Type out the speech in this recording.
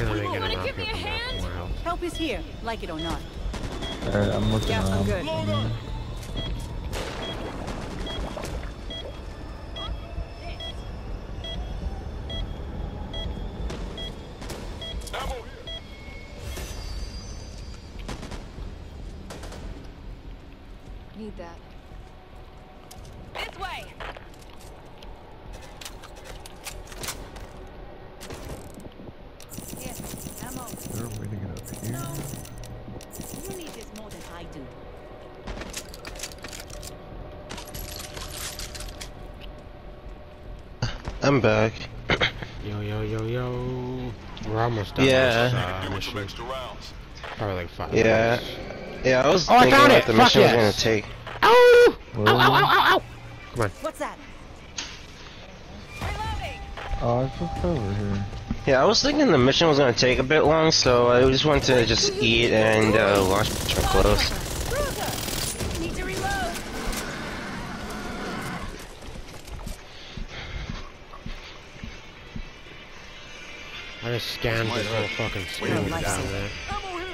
gonna make it Wanna give me a hand? not more health. Help is here, like it or not. Alright, I'm looking Yeah, I'm around. good. Mhm. Need that. This way. Yes, ammo. Is there a way to get up here? You need this more than I do. I'm back. Yo, yo, yo, yo. We're almost done Yeah. this uh, mission. Probably like five Yeah. minutes. Yeah, I was Oh, I thinking found what it! the Fuck mission was gonna take. Ow! Where Ow, are ow, ow, ow, ow! Come on. What's that? Reloading. Oh, it's just over here. Yeah, I was thinking the mission was gonna take a bit long, so I just wanted to just eat and uh, wash my clothes. Need to reload. I just scanned this whole fucking screen life down there. I'm